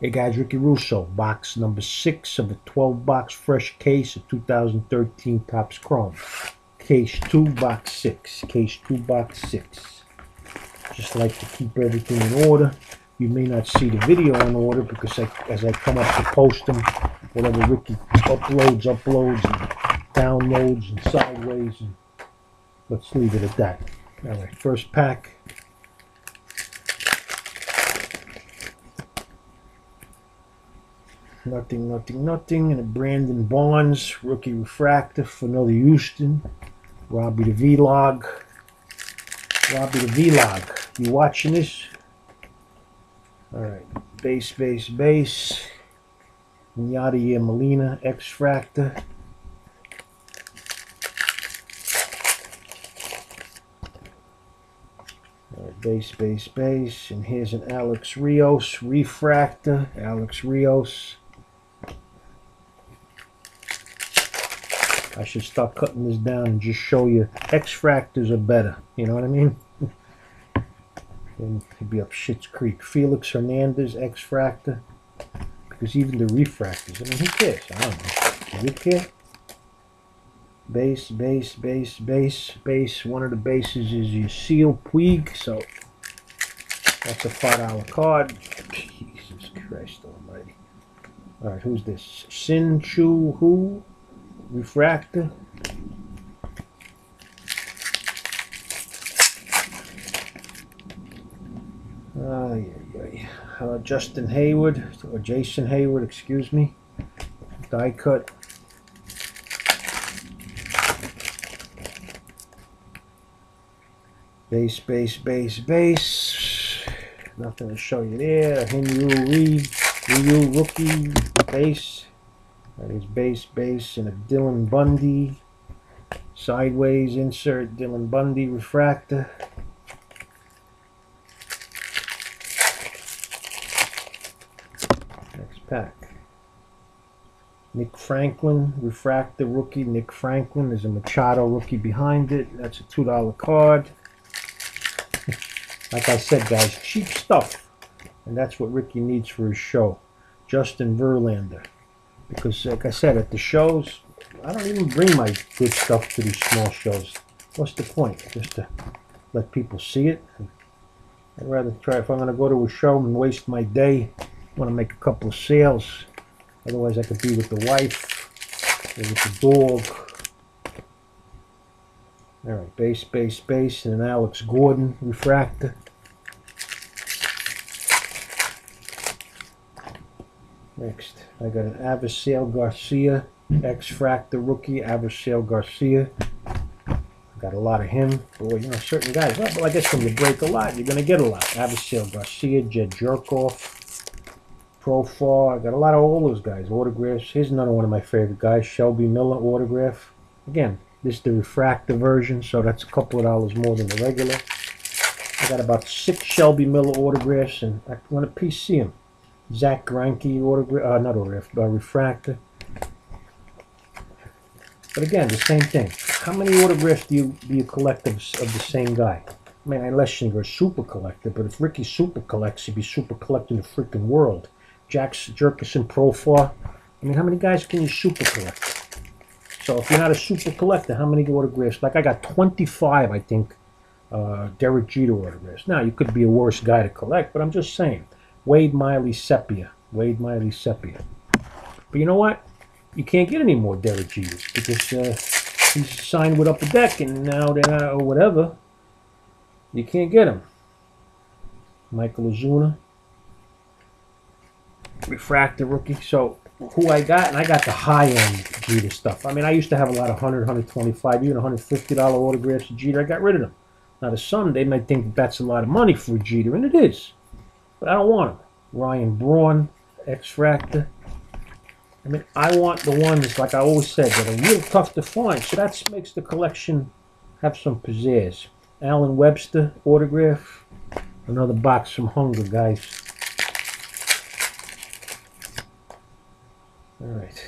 Hey guys, Ricky Russo, box number six of a 12 box fresh case of 2013 Topps Chrome. Case two, box six. Case two, box six. Just like to keep everything in order. You may not see the video in order because I, as I come up to post them, whatever Ricky uploads, uploads, and downloads, and sideways, and let's leave it at that. All right, first pack. Nothing, nothing, nothing. And a Brandon Barnes rookie refractor for another Houston. Robbie the Vlog. Robbie the Vlog. You watching this? Alright. Base, base, base. Yadier Molina X-Fractor. Base, base, base. And here's an Alex Rios Refractor. Alex Rios. I should start cutting this down and just show you X-Fractors are better. You know what I mean? and he'd be up Shit's Creek. Felix Hernandez X-Fractor. Because even the refractors, I mean, who cares? I don't know. Do you care? Base, base, base, base, base. One of the bases is your Yasiel Puig, so that's a $5 card. Jesus Christ almighty. All right, who's this? Shin-Soo Choo? Refractor. Uh. Uh, Justin Hayward, or Jason Heyward, excuse me. Die cut. Base, base, base, base. Nothing to show you there. Henry Reed, Ryu rookie base. That is base, base, and a Dylan Bundy. Sideways insert Dylan Bundy refractor. Next pack. Nick Franklin, refractor rookie. Nick Franklin. There's a Machado rookie behind it. That's a $2 card. like I said, guys, cheap stuff. And that's what Ricky needs for his show. Justin Verlander because like I said at the shows I don't even bring my good stuff to these small shows. What's the point? Just to let people see it? I'd rather try if I'm going to go to a show and waste my day want to make a couple of sales otherwise I could be with the wife or with the dog. Alright base base base and an Alex Gordon refractor Next, I got an Avisail Garcia, X-Fractor rookie, Avisail Garcia. I got a lot of him. Boy, you know, certain guys, well, but I guess when you break a lot, you're going to get a lot. Avisail Garcia, Jed Jerkoff, Profar. I got a lot of all those guys. Autographs. Here's another one of my favorite guys, Shelby Miller autograph. Again, this is the refractor version, so that's a couple of dollars more than the regular. I got about six Shelby Miller autographs, and I want to see them. Zack Greinke autograph, uh, not autograph, but refractor. But again, the same thing. How many autographs do you do you collect of, of the same guy? I mean, unless you're a super collector, but if Ricky super collects, he'd be super collecting the freaking world. Jack's Jurickson Profar. I mean, how many guys can you super collect? So if you're not a super collector, how many autographs? Like I got 25, I think, uh, Derek Jeter autographs. Now, you could be a worse guy to collect, but I'm just saying. Wade Miley Sepia. Wade Miley Sepia. But you know what? You can't get any more Derek Jeters because uh, he's signed with Upper Deck and now they're not, or whatever. You can't get him. Michael Ozuna. Refractor rookie. So who I got, and I got the high-end Jeter stuff. I mean, I used to have a lot of 100, 125, even $150 autographs of Jeter. I got rid of them. Now, to some, they might think that's a lot of money for a Jeter, and it is. But I don't want him. Ryan Braun, X-Fractor. I mean, I want the ones, like I always said, that are real tough to find. So that makes the collection have some pizzazz. Allen Webster autograph. Another box from Hunger, guys. All right.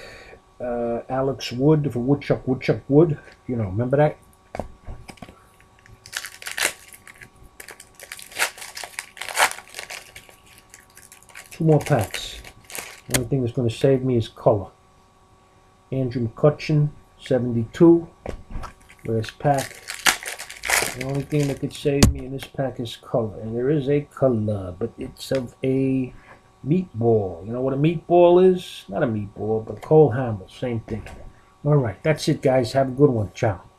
Uh, Alex Wood for Woodchuck, Woodchuck Wood. You know, remember that? Two more packs. The only thing that's going to save me is color. Andrew McCutchen, 72. Last pack. The only thing that could save me in this pack is color. And there is a color, but it's of a meatball. You know what a meatball is? Not a meatball, but Cole Hamels. Same thing. All right, that's it, guys. Have a good one. Ciao.